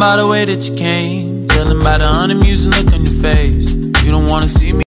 by the way that you came. Telling by the unamusing look on your face. You don't wanna see me.